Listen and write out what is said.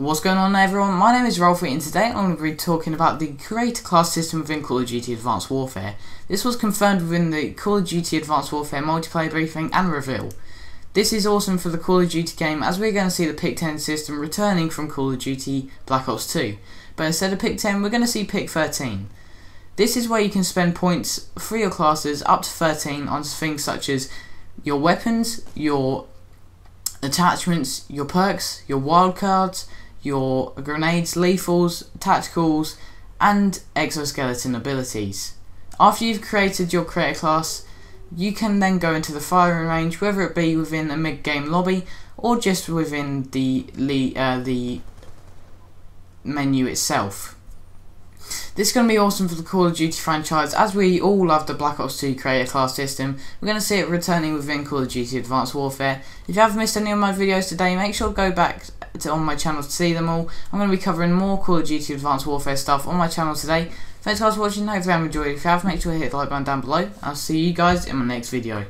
What's going on everyone, my name is Rolfie and today I'm going to be talking about the create a class system within Call of Duty Advanced Warfare. This was confirmed within the Call of Duty Advanced Warfare multiplayer briefing and reveal. This is awesome for the Call of Duty game as we're going to see the Pick 10 system returning from Call of Duty Black Ops 2. But instead of Pick 10 we're going to see Pick 13. This is where you can spend points for your classes up to 13 on things such as your weapons, your attachments, your perks, your wildcards, your grenades, lethals, tacticals, and exoskeleton abilities. After you've created your create a class, you can then go into the firing range, whether it be within a mid-game lobby or just within the uh, the menu itself. This is going to be awesome for the Call of Duty franchise as we all love the Black Ops 2 create a class system. We're going to see it returning within Call of Duty Advanced Warfare. If you have missed any of my videos today, make sure to go back to, on my channel to see them all. I'm going to be covering more Call of Duty Advanced Warfare stuff on my channel today. Thanks guys for watching, hopefully you have enjoyed. If you have, make sure to hit the like button down below. I'll see you guys in my next video.